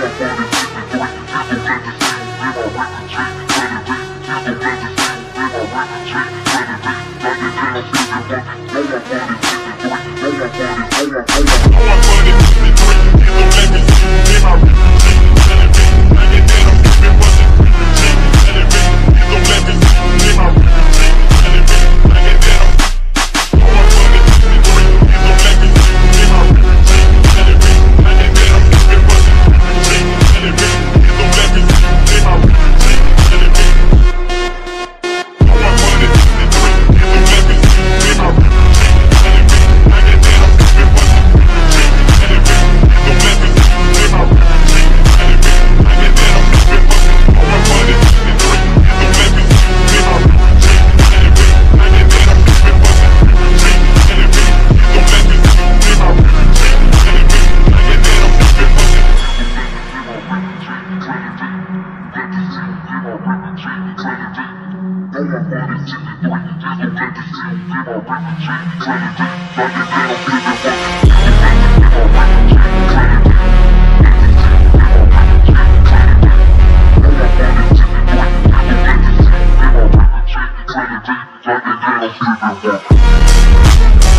Hey, hey, hey, hey. Like a